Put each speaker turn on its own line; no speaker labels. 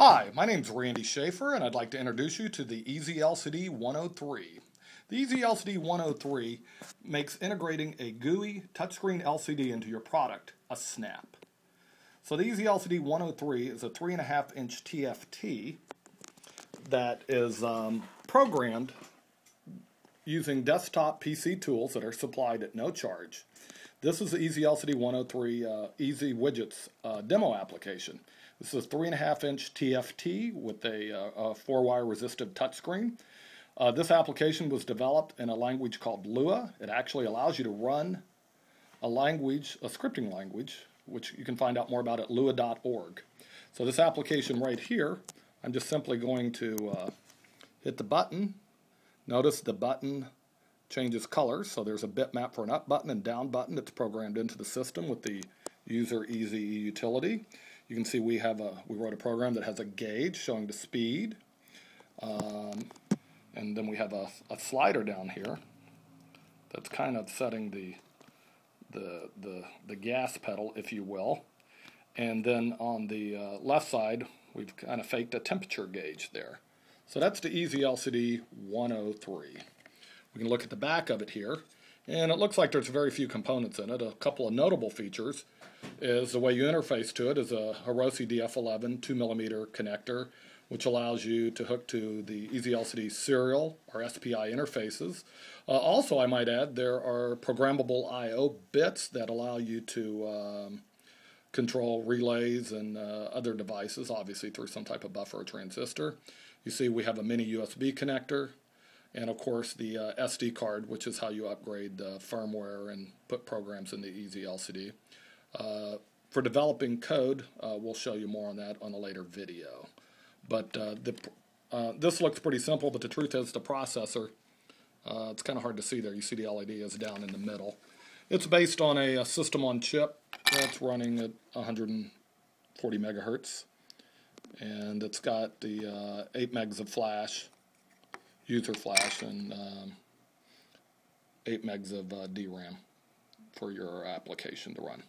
Hi, my name is Randy Schaefer, and I'd like to introduce you to the ezLCD 103. The ezLCD 103 makes integrating a GUI touchscreen LCD into your product a snap. So the ezLCD 103 is a 3.5 inch TFT that is um, programmed using desktop PC tools that are supplied at no charge. This is the ezLCD 103 uh, Easy Widgets uh, demo application. This is a 3.5 inch TFT with a, uh, a four wire resistive touchscreen. Uh, this application was developed in a language called Lua. It actually allows you to run a language, a scripting language, which you can find out more about at lua.org. So this application right here, I'm just simply going to uh, hit the button. Notice the button changes colors. So there's a bitmap for an up button and down button that's programmed into the system with the user easy utility. You can see we have a we wrote a program that has a gauge showing the speed. Um, and then we have a, a slider down here that's kind of setting the, the, the, the gas pedal, if you will. And then on the uh, left side, we've kind of faked a temperature gauge there. So that's the ezLCD 103. We can look at the back of it here, and it looks like there's very few components in it. A couple of notable features is the way you interface to it is a Hirose DF11 2mm connector which allows you to hook to the ezLCD serial or SPI interfaces. Uh, also, I might add, there are programmable I.O. bits that allow you to um, control relays and uh, other devices, obviously through some type of buffer or transistor. You see we have a mini USB connector, and of course the uh, SD card, which is how you upgrade the firmware and put programs in the ezLCD. Uh, for developing code, uh, we'll show you more on that on a later video. But uh, the, uh, this looks pretty simple, but the truth is the processor, it's kind of hard to see there. You see the LED is down in the middle. It's based on a, a system on chip that's running at 140 megahertz. And it's got the uh, 8 megs of flash, user flash, and um, 8 megs of uh, DRAM for your application to run.